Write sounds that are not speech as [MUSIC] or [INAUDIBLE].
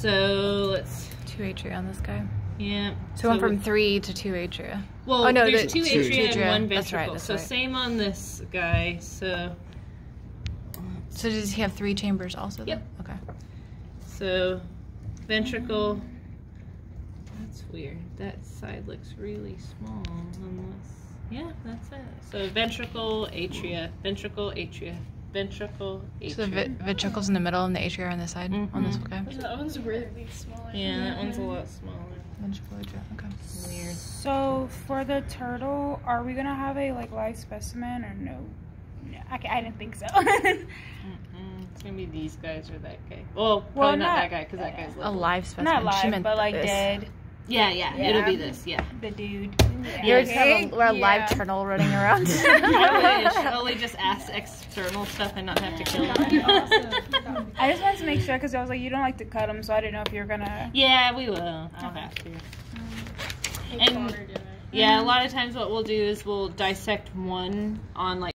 So let's, Two atria on this guy. yeah. So, went we- from three to two atria. Well, Oh, no, there's the- two two atria atria. and one ventricle. That's right, that's so right. same on this guy. So So does he have three chambers also? then? Yep. Okay. so ventricle. That's weird. That side looks really small. Unless, yeah, that's it. So ventricle, atria, ventricle, atria, ventricle, atria. So the vi- ventricle's in the middle and the atria are on the side on this Mhm. guy. That one's really small. yeah, that one's a lot smaller. Ventricle atria. Okay. Weird. So for the turtle, are we gonna have a like live specimen or no? No, I, I didn't think so. [LAUGHS] Mm-mm. It's gonna be these guys or that guy. Well, probably not, not- that guy because that guy's A live specimen. Not She live, meant but like this. dead. Yeah, yeah, Yeah. it'll be this. Yeah. The dude. You're Yeah. just have a, a live turtle running around. [LAUGHS] [LAUGHS] I. Only [LAUGHS] just ask external stuff and not have to kill That would be them. awesome. I just wanted to make sure because I was like, you don't like to cut them, so I didn't know if you were gonna. Yeah, we will. I'll have to. Make And- water do. Yeah, a lot of times what we'll do is we'll dissect one on like